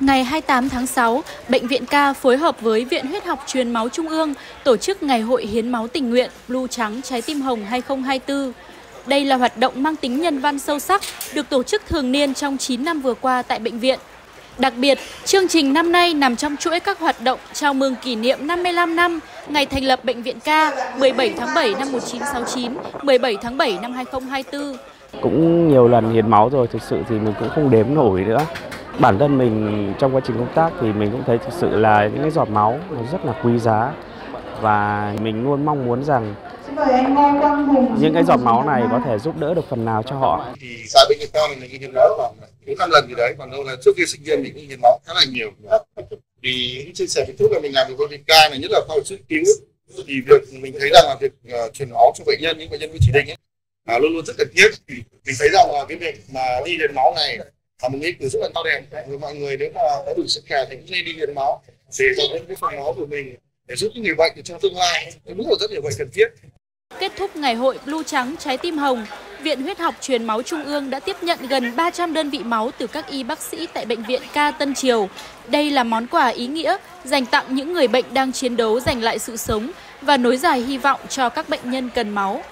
Ngày 28 tháng 6, Bệnh viện Ca phối hợp với Viện Huyết học Truyền máu Trung ương tổ chức Ngày hội Hiến máu tình nguyện Blue Trắng Trái tim Hồng 2024. Đây là hoạt động mang tính nhân văn sâu sắc, được tổ chức thường niên trong 9 năm vừa qua tại bệnh viện. Đặc biệt, chương trình năm nay nằm trong chuỗi các hoạt động chào mừng kỷ niệm 55 năm ngày thành lập Bệnh viện Ca 17 tháng 7 năm 1969, 17 tháng 7 năm 2024. Cũng nhiều lần hiến máu rồi, thực sự thì mình cũng không đếm nổi nữa. Bản thân mình trong quá trình công tác thì mình cũng thấy thực sự là những cái giọt máu nó rất là quý giá và mình luôn mong muốn rằng những cái giọt máu này có thể giúp đỡ được phần nào cho họ. Thì xã bên Việt Nam mình là hiến máu khoảng bốn năm lần gì đấy, còn đâu là trước khi sinh viên mình cũng hiến máu khá là nhiều. Thì những chia sẻ với thuốc là mình làm được bệnh Ca này nhất là khoa sức cứu thì việc mình thấy rằng là việc uh, truyền máu cho bệnh nhân những bệnh nhân có chỉ định ấy, là luôn luôn rất cần thiết. Mình thấy rằng là cái việc mà đi hiến máu này là một nghĩa cử rất là cao đẹp với mọi người nếu mà có đủ sức khỏe thì cũng nên đi hiến máu để cho đến cái phần máu của mình để giúp những người bệnh trong tương lai đúng là rất nhiều bệnh cần thiết Kết thúc ngày hội Blue Trắng Trái tim Hồng, Viện Huyết học Truyền máu Trung ương đã tiếp nhận gần 300 đơn vị máu từ các y bác sĩ tại Bệnh viện Ca Tân Triều. Đây là món quà ý nghĩa dành tặng những người bệnh đang chiến đấu giành lại sự sống và nối dài hy vọng cho các bệnh nhân cần máu.